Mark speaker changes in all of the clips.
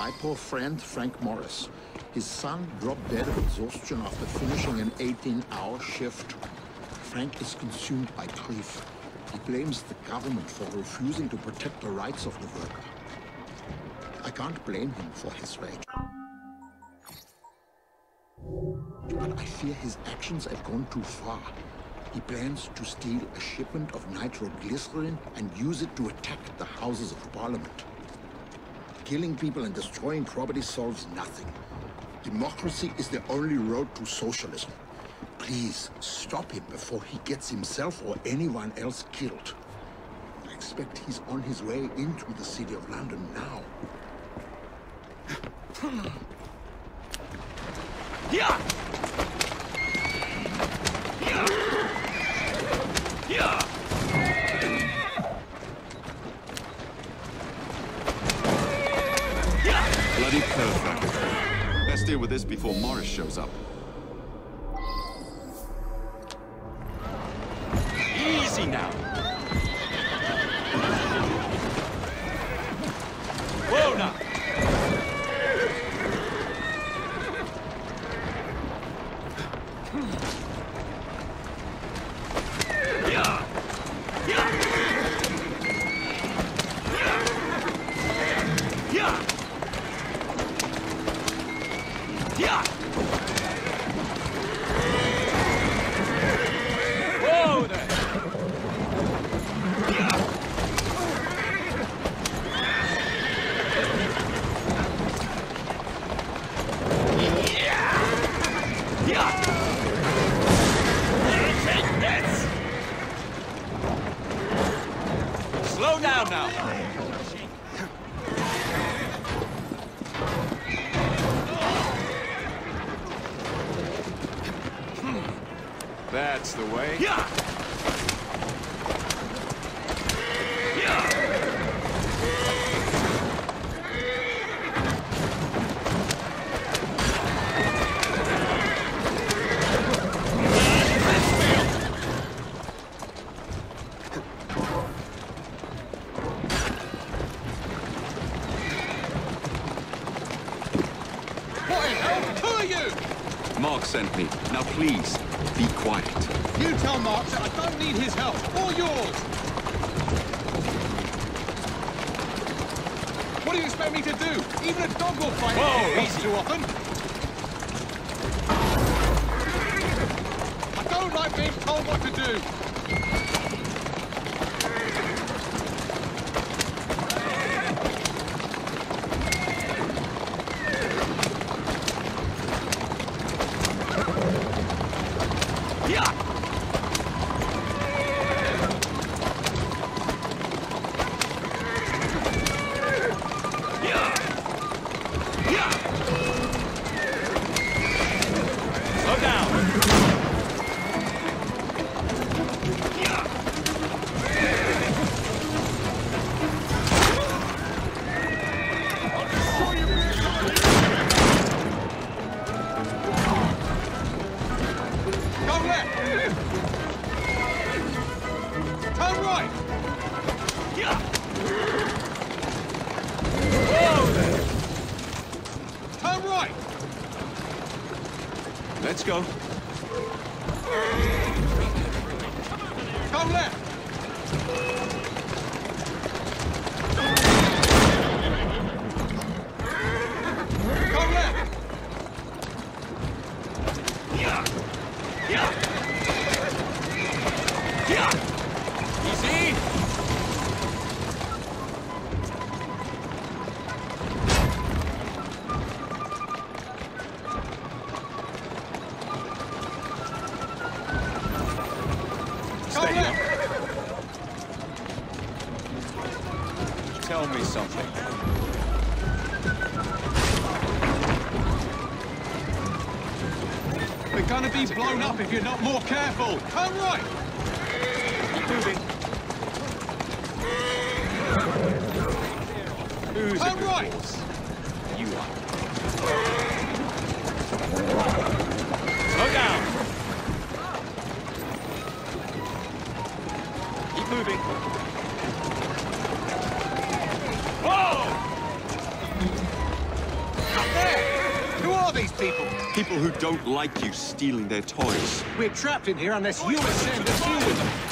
Speaker 1: My poor friend, Frank Morris. His son dropped dead of exhaustion after finishing an 18-hour shift. Frank is consumed by grief. He blames the government for refusing to protect the rights of the worker. I can't blame him for his rage. But I fear his actions have gone too far. He plans to steal a shipment of nitroglycerin and use it to attack the Houses of Parliament. Killing people and destroying property solves nothing. Democracy is the only road to socialism. Please, stop him before he gets himself or anyone else killed. I expect he's on his way into the City of London now.
Speaker 2: Yeah! Yeah! Yeah!
Speaker 3: Bloody perfect. Let's deal with this before Morris shows up.
Speaker 4: I don't like being told what to do.
Speaker 3: Let's go.
Speaker 4: Go left. If you're not more careful. Turn right.
Speaker 2: Keep moving. Who's
Speaker 4: right.
Speaker 2: horse?
Speaker 3: Like you stealing their toys.
Speaker 4: We're trapped in here unless you ascend us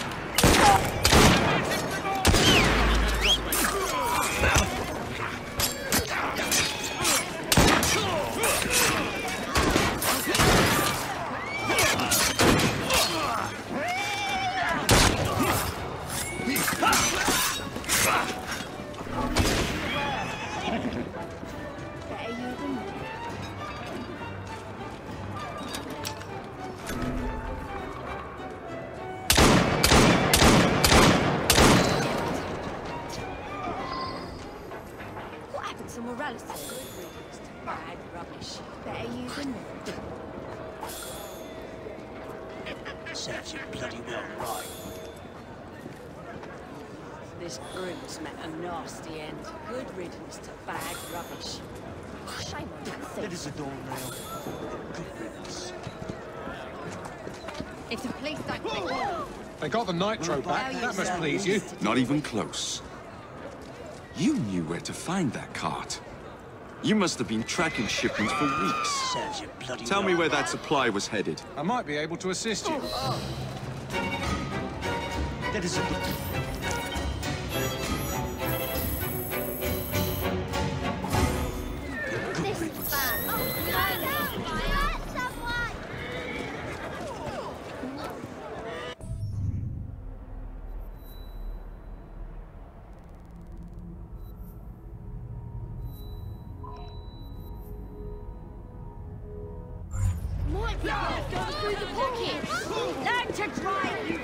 Speaker 5: Better you.
Speaker 6: Serves you bloody well right.
Speaker 5: This broom's met a nasty end. Good riddance to bad rubbish. Shame on that
Speaker 6: That
Speaker 5: thief.
Speaker 6: is a door nail. Good riddance.
Speaker 5: If the police don't think...
Speaker 4: They got the nitro back. That must please you.
Speaker 3: Not even close. You knew where to find that cart. You must have been tracking shipments for weeks.
Speaker 6: Serves you bloody
Speaker 3: Tell me where that supply was headed.
Speaker 4: I might be able to assist you. Oh, oh.
Speaker 6: That is a
Speaker 5: This through the pockets. Learn to drive,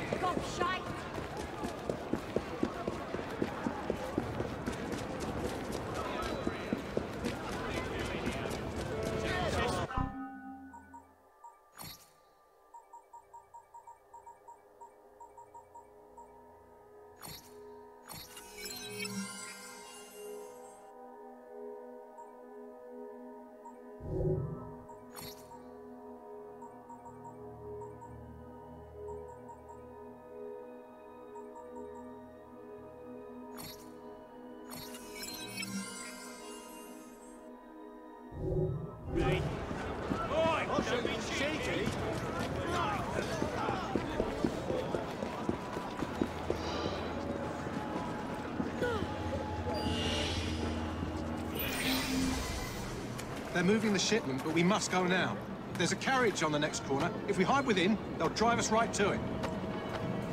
Speaker 4: They're moving the shipment, but we must go now. There's a carriage on the next corner. If we hide within, they'll drive us right to it.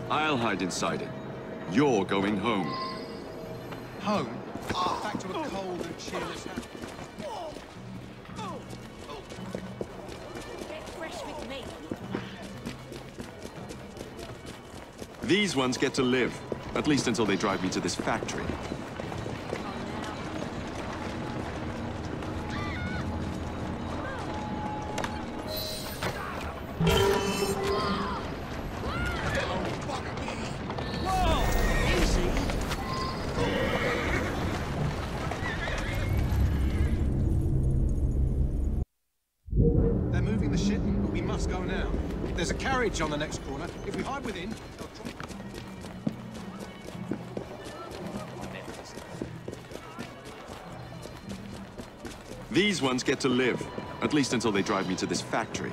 Speaker 3: I'll hide inside it. You're going home.
Speaker 4: Home? Back to a cold and cheerless house.
Speaker 5: Get fresh with me.
Speaker 3: These ones get to live. At least until they drive me to this factory.
Speaker 4: The shipment, but we must go now. There's a carriage on the next corner. If we hide within, they'll.
Speaker 3: These ones get to live. At least until they drive me to this factory.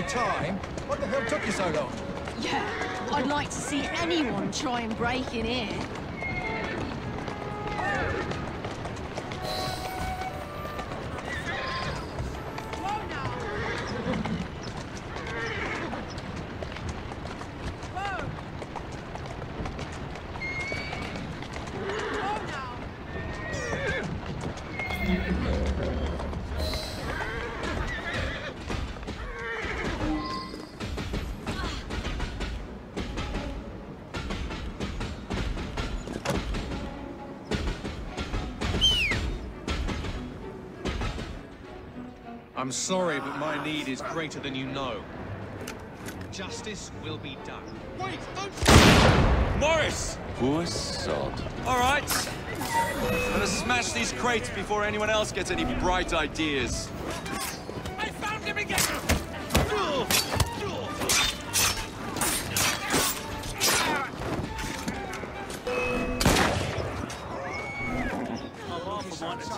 Speaker 7: Bloody time. What the hell took you so long?
Speaker 5: Yeah, I'd like to see anyone try and break in here.
Speaker 4: I'm sorry, but my need is greater than you know. Justice will be done. Wait, don't...
Speaker 3: Morris!
Speaker 8: Poor sod.
Speaker 3: All right. Gonna smash these crates before anyone else gets any bright ideas.
Speaker 2: I found him again!
Speaker 6: This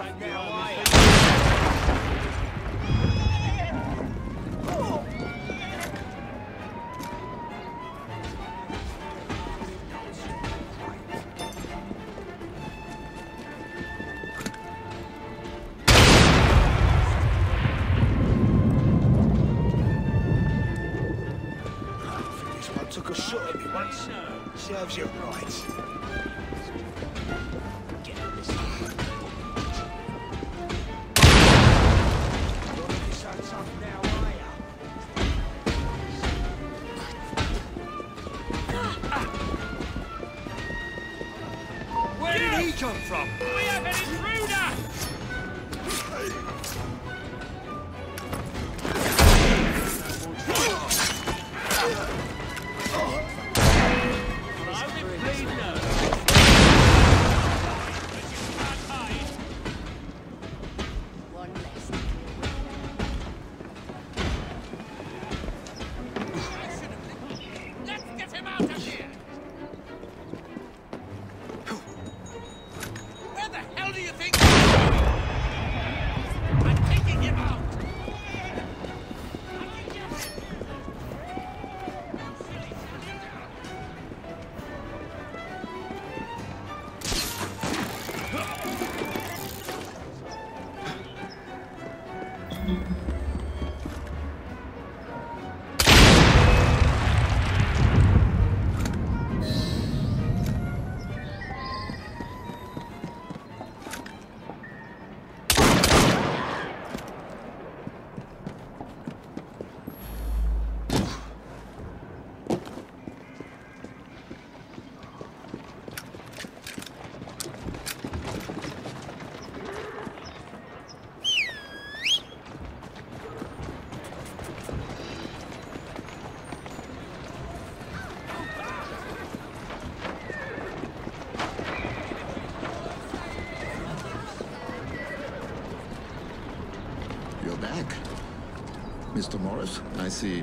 Speaker 1: Mr. Morris, I see.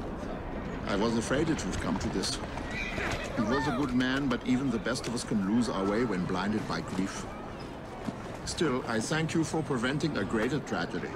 Speaker 1: I was afraid it would come to this. He was a good man, but even the best of us can lose our way when blinded by grief. Still, I thank you for preventing a greater tragedy.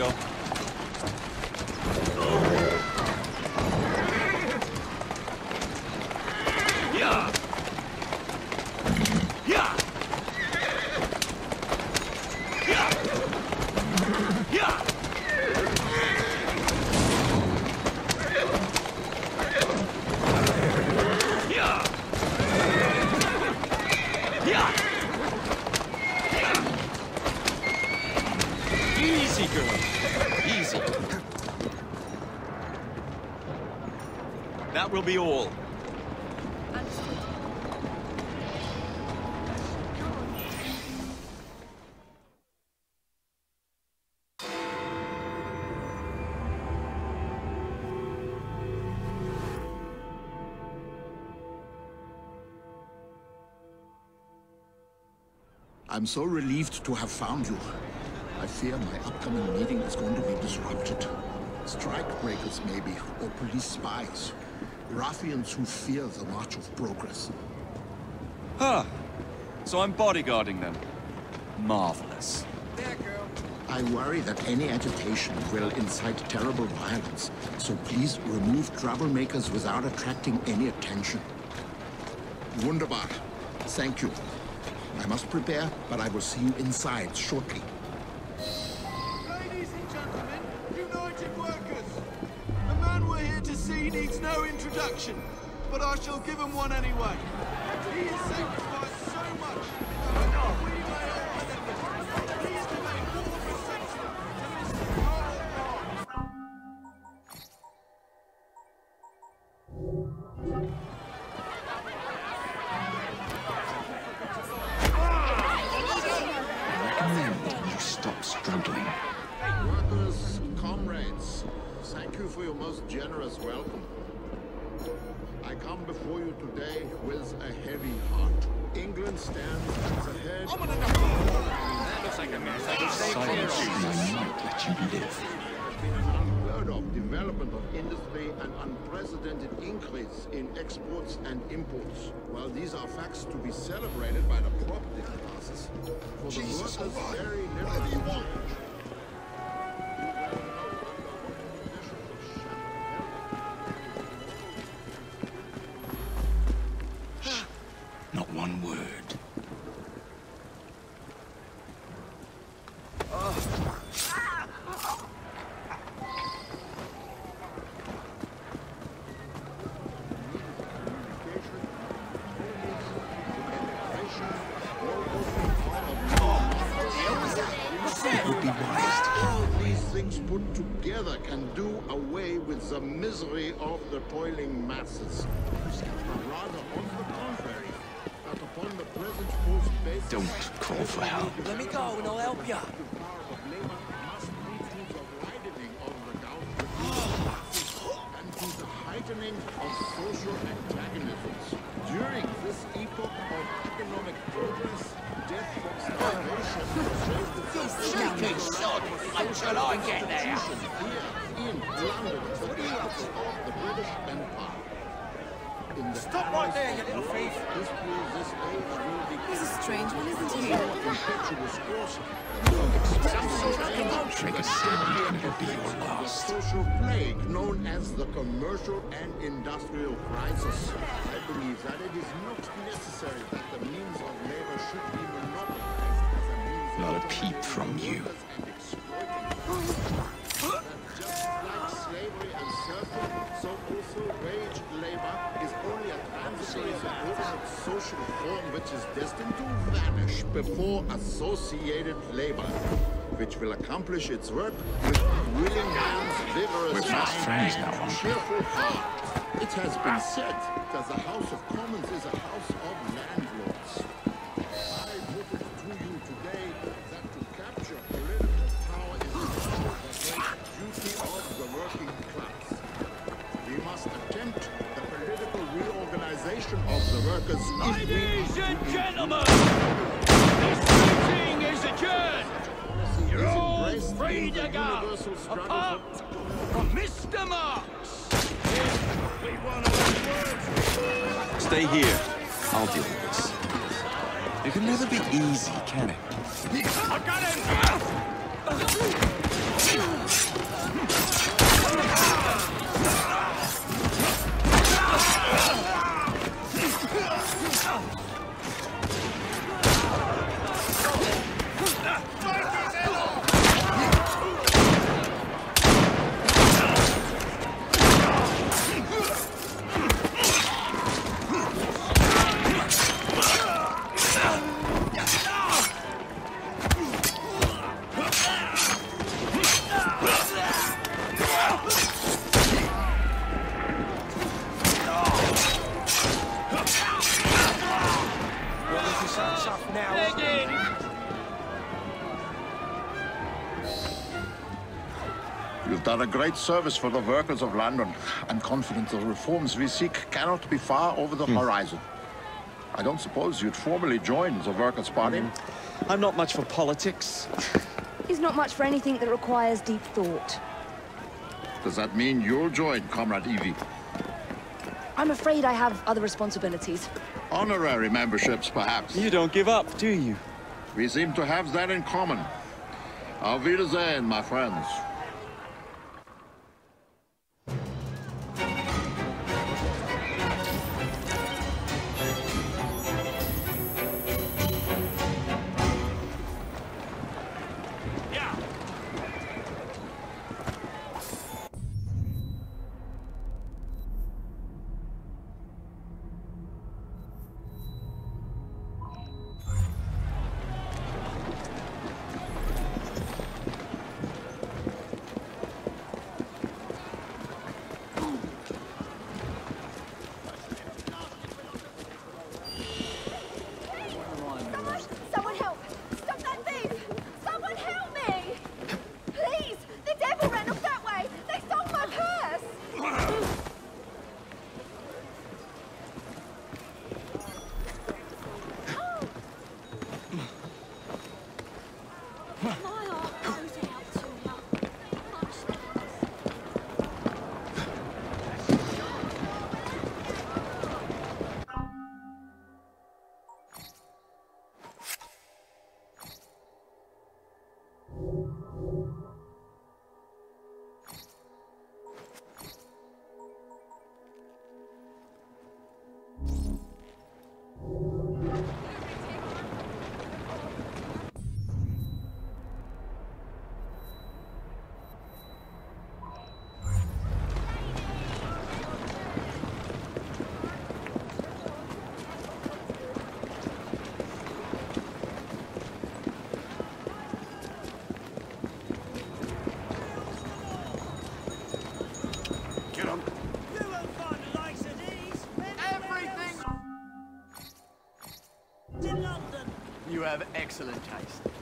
Speaker 3: On, Easy, That will be all.
Speaker 1: I'm so relieved to have found you. I fear my upcoming meeting is going to be disrupted. Strikebreakers, maybe, or police spies. Ruffians who fear the march of progress.
Speaker 3: Huh. So I'm bodyguarding them. Marvelous. There, girl.
Speaker 1: I worry that any agitation will incite terrible violence, so please remove troublemakers without attracting any attention. Wunderbar. Thank you. I must prepare, but I will see you inside shortly.
Speaker 6: See needs no introduction, but I shall give him one anyway. He sacrificed
Speaker 1: celebrated by the classes, for the very little.
Speaker 2: Sneaky sod! Until I get there!
Speaker 1: here in London, the gates of the British Empire.
Speaker 2: Stop right there, you little thief!
Speaker 1: this age will be
Speaker 5: He's a strange one, isn't he?
Speaker 2: Some sort of commotion!
Speaker 3: Make a sound and it'll be your last.
Speaker 1: social plague known as the commercial and industrial crisis. I believe that it is not necessary that the means of labor should be
Speaker 3: Not a
Speaker 1: of
Speaker 3: peep from you.
Speaker 1: and exploiting. That just like slavery and serfdom, so also wage labor is only a transitory subordinate social form which is destined to vanish before associated labor, which will accomplish its work with willing hands, vigorous
Speaker 3: We're fast friends
Speaker 1: and
Speaker 3: now, aren't
Speaker 1: cheerful heart. It has been said that the House of Commons is a house of landlords. Reorganization of the workers if we
Speaker 2: Ladies and gentlemen, this meeting is adjourned. You're all free to go,
Speaker 1: universal
Speaker 2: apart from Mr. Marx. We want our words.
Speaker 3: Stay here. I'll deal with this. It can never be easy, can it?
Speaker 2: I got him!
Speaker 1: Great service for the workers of London. I'm confident the reforms we seek cannot be far over the hmm. horizon. I don't suppose you'd formally join the Workers' Party. Hmm.
Speaker 3: I'm not much for politics.
Speaker 8: He's not much for anything that requires deep thought.
Speaker 1: Does that mean you'll join, Comrade Evie?
Speaker 8: I'm afraid I have other responsibilities.
Speaker 1: Honorary memberships, perhaps.
Speaker 3: You don't give up, do you?
Speaker 1: We seem to have that in common.
Speaker 9: Auf Wiedersehen, my friends.
Speaker 10: You
Speaker 11: have excellent taste.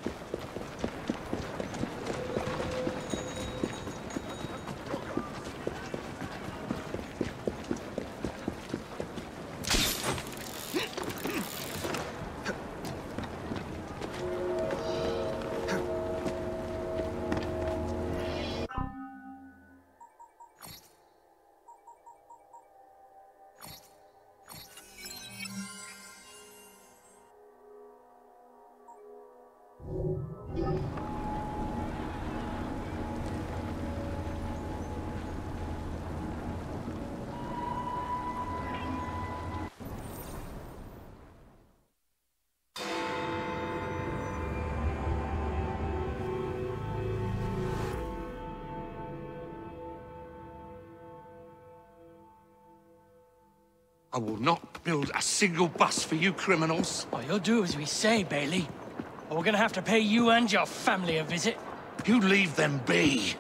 Speaker 12: I will not build a single bus for you criminals.
Speaker 13: Oh, you'll do as we say, Bailey. Or we're gonna have to pay you and your family a visit.
Speaker 12: You leave them be.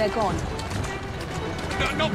Speaker 8: They're gone.
Speaker 12: No,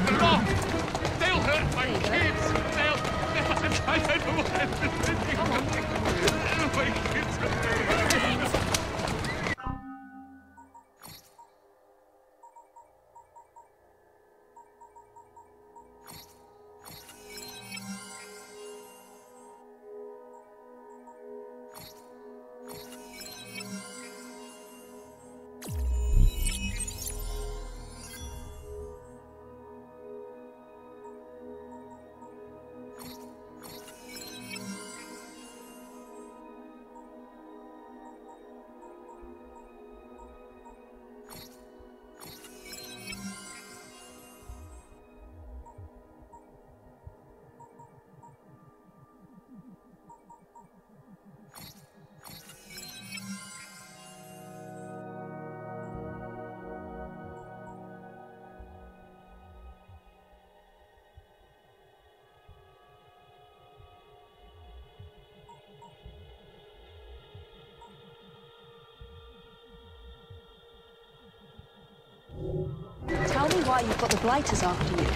Speaker 8: why you've got the blighters after you.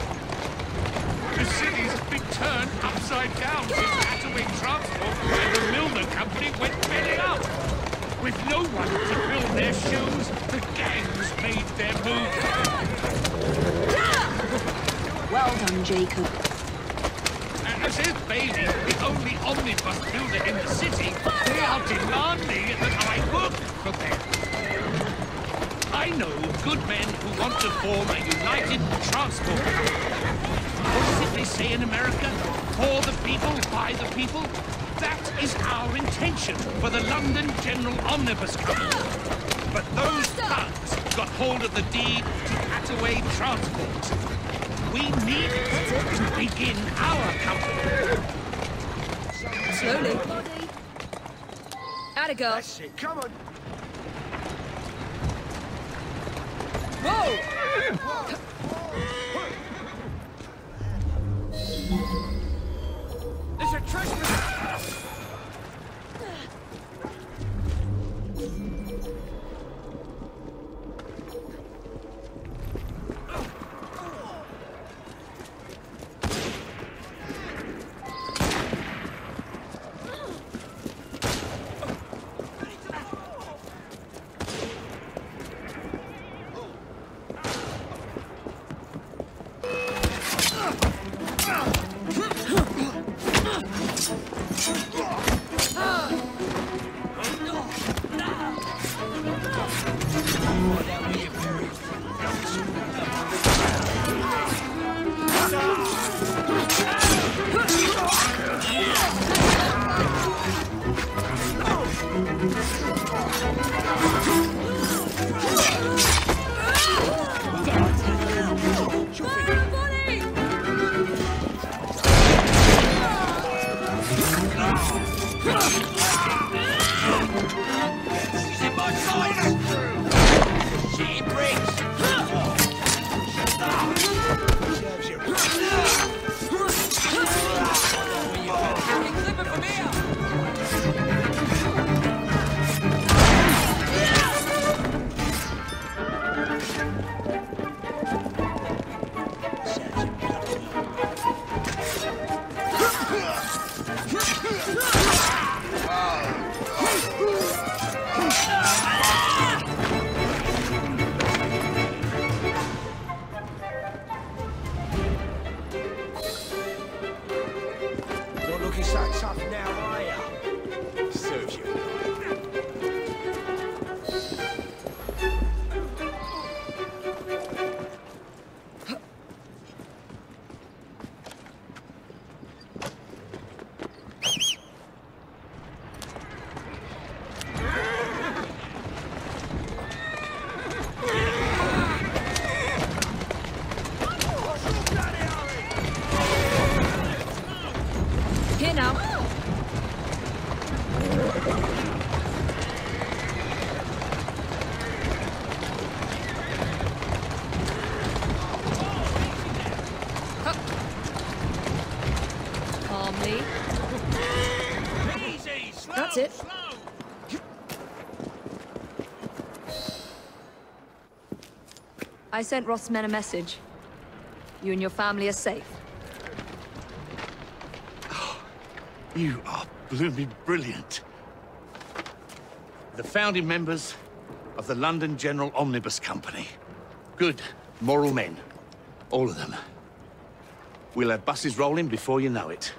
Speaker 12: The city's been turned upside down since Attaway Transport and the Milner Company went belly up. With no one to fill their shoes, the gangs made their move.
Speaker 8: Well done, Jacob.
Speaker 12: As is Bailey, the only omnibus builder in the city, they are demanding that I work for them. I know good men who want to form a united transport company. What is it they say in America? For the people, by the people? That is our intention for the London General Omnibus Company. But those thugs got hold of the deed to Attaway Transport. We need it to begin our company.
Speaker 8: Slowly. Atta girl.
Speaker 6: Come on. Ya?
Speaker 8: I sent Roth's men a message. You and your family are safe.
Speaker 12: You are blooming brilliant. The founding members of the London General Omnibus Company. Good, moral men. All of them. We'll have buses rolling before you know it.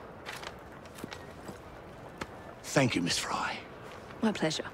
Speaker 12: Thank you, Miss Frye.
Speaker 8: My pleasure.